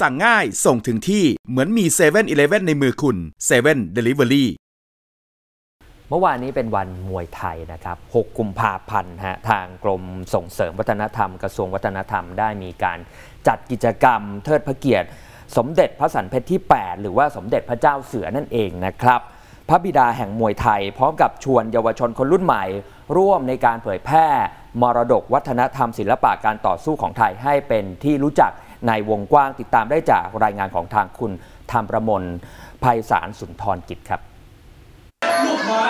สั่งง่ายส่งถึงที่เหมือนมี7 e เ e ่ e อในมือคุณ7 Delivery เมื่อวานนี้เป็นวันมวยไทยนะครับ 6 กุมภาพันธ์ฮะ ทางกรมส่งเสริมวัฒนธรรมกระทรวงวัฒนธรรมได้มีการจัดกิจกรรมเทิดพระเกียรติ สมเด็จพระสันเพชรที่ 8 หรือว่าสมเด็จพระเจ้าเสือนั่นเองนะครับ พระบิดาแห่งมวยไทย พร้อมกับชวนเยาวชนคนรุ่นใหม่ ร่วมในการเผยแพร่ มรดกวัฒนธรรมศิลปะการต่อสู้ของไทยให้เป็นที่รู้จัก ในวงกว้างติดตามได้จากรายงานของทางคุณธรรมประมลภัยสารสุนทรกิจครับลูกไม้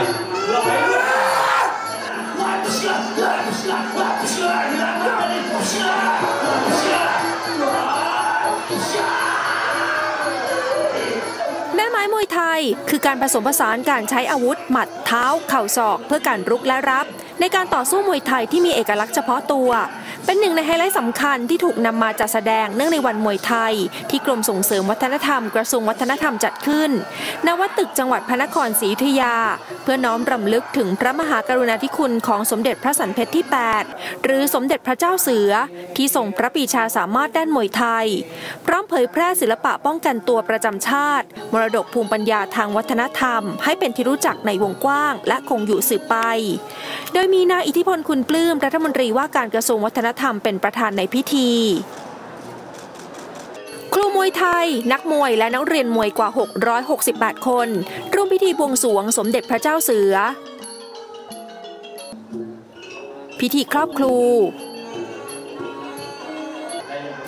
แม่ไม้มวยไทย คือการผสมผสานการใช้อาวุธ หมัดเท้า เข่าศอก เพื่อการรุกและรับ ในการต่อสู้มวยไทยที่มีเอกลักษณ์เฉพาะตัว เป็นหนึ่งในไฮไลท์สำคัญที่ถูกนำมาจัดแสดงเนื่องในวันมวยไทย ที่กรมส่งเสริมวัฒนธรรมกระทรวงวัฒนธรรมจัดขึ้น ณ วัดตึกจังหวัดพระนครศรีอยุธยา เพื่อน้อมรำลึกถึงพระมหากรุณาธิคุณของสมเด็จพระสันเพชรที่ 8 หรือสมเด็จพระเจ้าเสือ ที่ทรงพระปีชาสามารถด้านมวยไทย พร้อมเผยแพร่ศิลปะป้องกันตัวประจำชาติ มรดกภูมิปัญญาทางวัฒนธรรม ให้เป็นที่รู้จักในวงกว้าง และคงอยู่สืบไป โดยมีนายอิทธิพลคุณปลื้มรัฐมนตรีว่าการกระทรวงวัฒนธรรมเป็นประธานในพิธี ครูมวยไทย นักมวยและนักเรียนมวยกว่า 668 คน ร่วมพิธีบวงสวงสมเด็จพระเจ้าเสือ พิธีครอบครู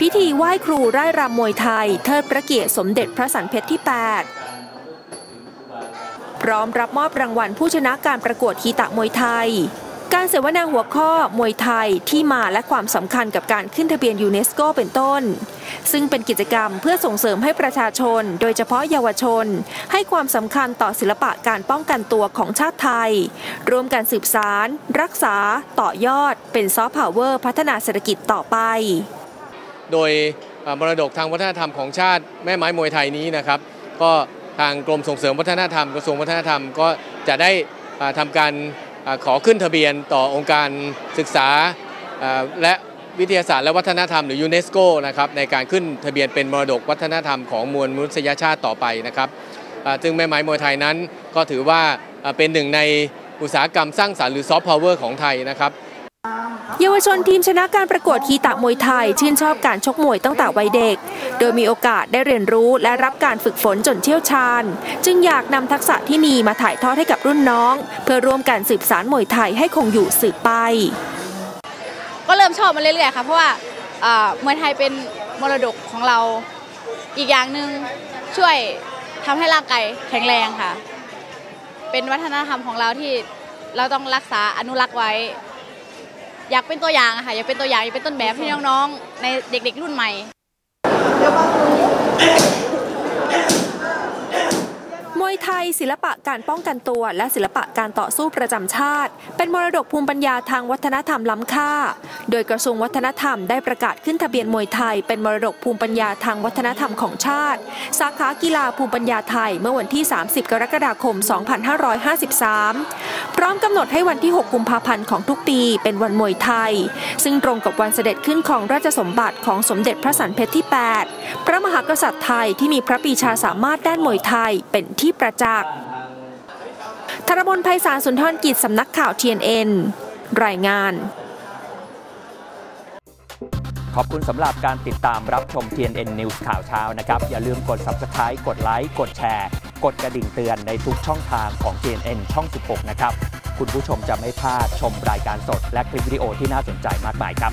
พิธีไหว้ครูไร่รำมวยไทย เทิดพระเกียรติสมเด็จพระสันเพชรที่ 8พร้อมรับมอบรางวัลผู้ชนะการประกวดคีตะมวยไทย การเสวนาหัวข้อมวยไทยที่มาและความสำคัญกับการขึ้นทะเบียนยูเนสโกเป็นต้น ซึ่งเป็นกิจกรรมเพื่อส่งเสริมให้ประชาชน โดยเฉพาะเยาวชน ให้ความสำคัญต่อศิลปะการป้องกันตัวของชาติไทย ร่วมกันสืบสาน รักษา ต่อยอด เป็นซอฟต์พาวเวอร์พัฒนาเศรษฐกิจต่อไป โดยมรดกทางวัฒนธรรมของชาติแม่ไม้มวยไทยนี้นะครับก็ทางกรมส่งเสริมวัฒนธรรมกระทรวงวัฒนธรรมก็จะได้ทำการ ขอขึ้นทะเบียนต่อองค์การศึกษาและวิทยาศาสตร์และวัฒนธรรมหรือยูเนสโกนะครับในการขึ้นทะเบียนเป็นมรดกวัฒนธรรมของมวลมนุษยชาติต่อไปนะครับซึ่งแม่ไม้มวยไทยนั้นก็ถือว่าเป็นหนึ่งในอุตสาหกรรมสร้างสรรค์หรือซอฟต์พาวเวอร์ของไทยนะครับเยาวชนทีมชนะการประกวดคีตะมวยไทย ชื่นชอบการชกมวยตั้งแต่วัยเด็ก โดยมีโอกาสได้เรียนรู้และรับการฝึกฝนจนเชี่ยวชาญ จึงอยากนำทักษะที่มีมาถ่ายทอดให้กับรุ่นน้อง เพื่อร่วมกันสืบสารมวยไทยให้คงอยู่สืบไป ก็เริ่มชอบมาเรื่อยๆค่ะเพราะว่ามวยไทยเป็นมรดกของเราอีกอย่างหนึ่งช่วยทำให้ร่างกายแข็งแรงค่ะ เป็นวัฒนธรรมของเราที่เราต้องรักษาอนุรักษ์ไว้ อยากเป็นตัวอย่างค่ะอยากเป็นตัวอย่างอยากเป็นต้นแบบให้น้องๆในเด็กๆรุ่นใหม่ 여봐요. ไทย ศิลปะการป้องกันตัว และศิลปะการต่อสู้ประจำชาติ เป็นมรดกภูมิปัญญาทางวัฒนธรรมล้ำค่า โดยกระทรวงวัฒนธรรมได้ประกาศขึ้นทะเบียนมวยไทย เป็นมรดกภูมิปัญญาทางวัฒนธรรมของชาติ สาขากีฬาภูมิปัญญาไทยเมื่อวันที่ 30 กรกฎาคม 2553 พร้อมกำหนดให้วันที่ 6 กุมภาพันธ์ของทุกปีเป็นวันมวยไทย ซึ่งตรงกับวันเสด็จขึ้นของราชสมบัติของสมเด็จพระสันเพชรที่ 8 พระมหากษัตริย์ไทยที่มีพระปีชาสามารถด้านมวยไทยเป็นที่ประจักษ์ธรบลภัยสารสุนทรกิจสำนักข่าว TNN รายงาน ขอบคุณสำหรับการติดตามรับชม TNN News ข่าวเช้านะครับ อย่าลืมกด Subscribe กดไลค์กดแชร์ กดกระดิ่งเตือนในทุกช่องทางของ TNN ช่อง 16 นะครับ คุณผู้ชมจะไม่พลาดชมรายการสดและคลิปวิดีโอที่น่าสนใจมากมายครับ